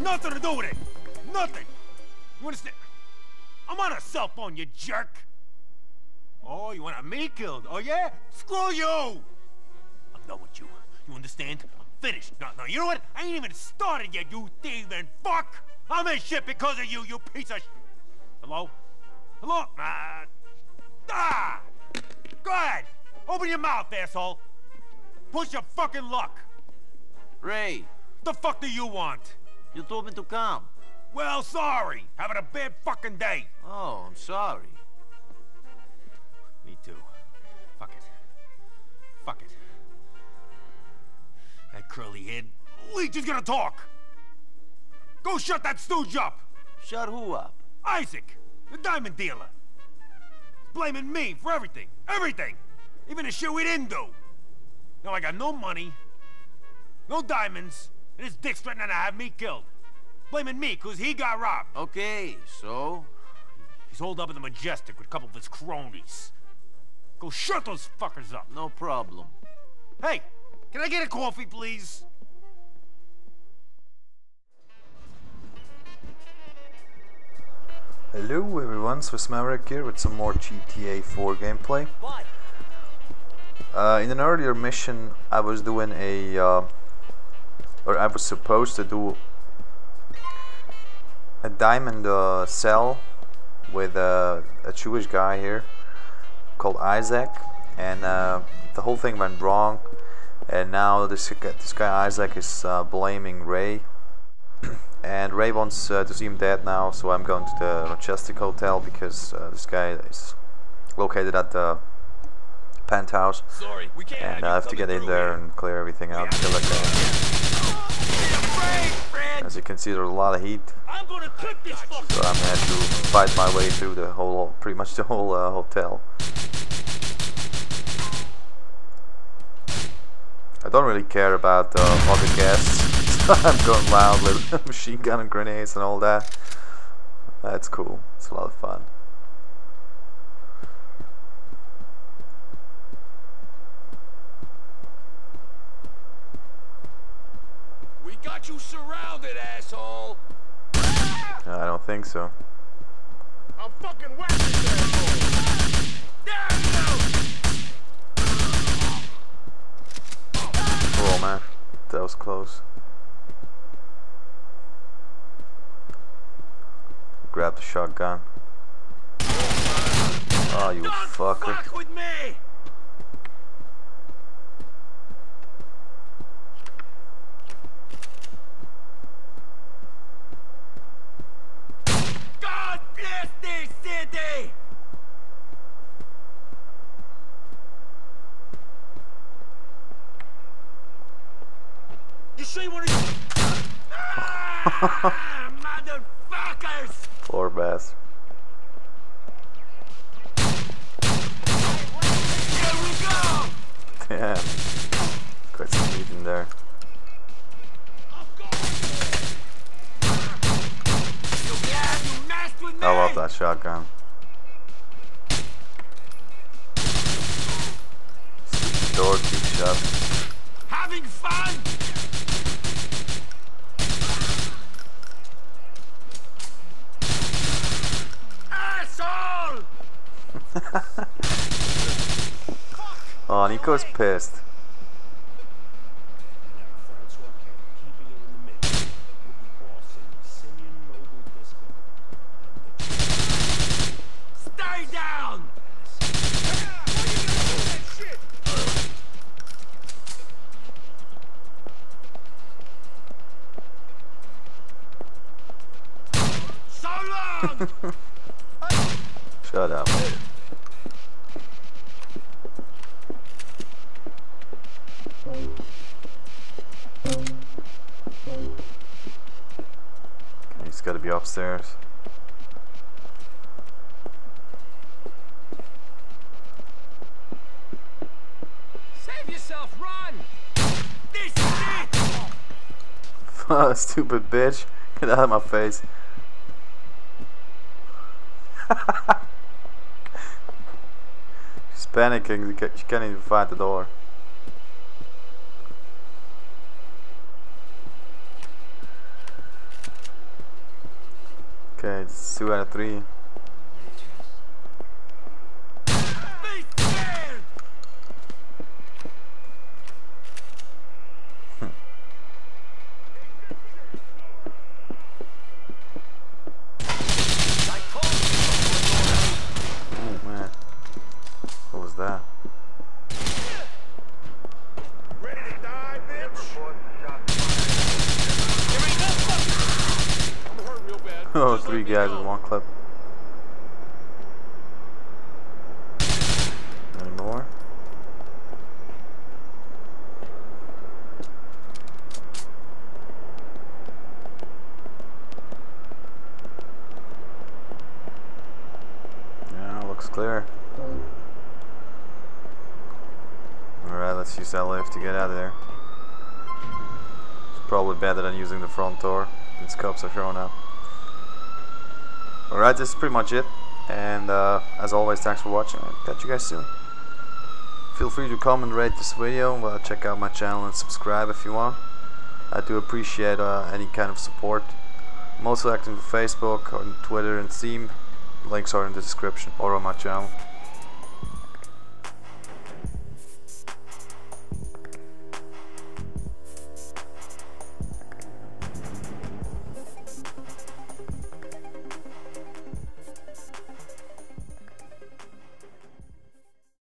nothing to do with it. Nothing. You understand? I'm on a cell phone, you jerk. Oh, you want me killed? Oh, yeah? Screw you! I'm done with you. You understand? I'm finished. No, no, you know what? I ain't even started yet, you thieving fuck! I'm in shit because of you, you piece of sh Hello? Hello? Uh, ah! Go ahead! Open your mouth, asshole! Push your fucking luck! Ray, What The fuck do you want? You told me to come. Well, sorry. Having a bad fucking day. Oh, I'm sorry. Me too. Fuck it. Fuck it. That curly head leech is gonna talk. Go shut that stooge up. Shut who up? Isaac, the diamond dealer. He's blaming me for everything. Everything. Even the shit we didn't do. Now I got no money, no diamonds, and his dick's threatening to have me killed. Blaming me because he got robbed. Okay, so? He's holed up in the Majestic with a couple of his cronies. Go shut those fuckers up. No problem. Hey, can I get a coffee, please? Hello everyone, Swiss Maverick here with some more GTA 4 gameplay. Uh, in an earlier mission I was doing a, uh, or I was supposed to do a diamond uh, sell with uh, a Jewish guy here called Isaac. And uh, the whole thing went wrong. And now this, guy- this guy Isaac is uh, blaming Ray. And Ray wants uh, to see him dead now, so I'm going to the Majestic Hotel because uh, this guy is located at the penthouse, Sorry, we can't and I have to get in there and clear everything out. Kill that guy. As you can see, there's a lot of heat, I'm gonna clip this fucker. so I'm gonna have to fight my way through the whole, pretty much the whole uh, hotel. I don't really care about uh, other guests, I'm going loud with machine gun and grenades and all that. That's cool. It's a lot of fun. We got you surrounded, asshole. Uh, I don't think so. I'm fucking whacking asshole. Down Oh man, that was close. Grab the shotgun. Oh, you Don't fucker. fuck with me. God bless this city. You see you? Ah, motherfuckers! Poor bastard. Here we go! Damn. Quite some heat in there. You glad you messed with me? I love that shotgun. Stupid door keeps shut. Having fun? Asshole! Oh, Nico's pissed. Stay down! So long! Shut up. He's gotta be upstairs. Save yourself, run! This is it! Ah, stupid bitch. Get out of my face. She's panicking. She can't even find the door. Okay, it's two out of three. Oh man. What was that? Ready to die, bitch? Oh, three guys in one clip. Any more? Yeah, looks clear. Alright, let's use that lift to get out of there. It's probably better than using the front door. These cops are showing up. Alright, this is pretty much it. And uh, as always, thanks for watching. I'll catch you guys soon. Feel free to comment, rate this video, uh, check out my channel and subscribe if you want. I do appreciate uh, any kind of support. I'm also active on Facebook, on Twitter and Steam. Links are in the description or on my channel.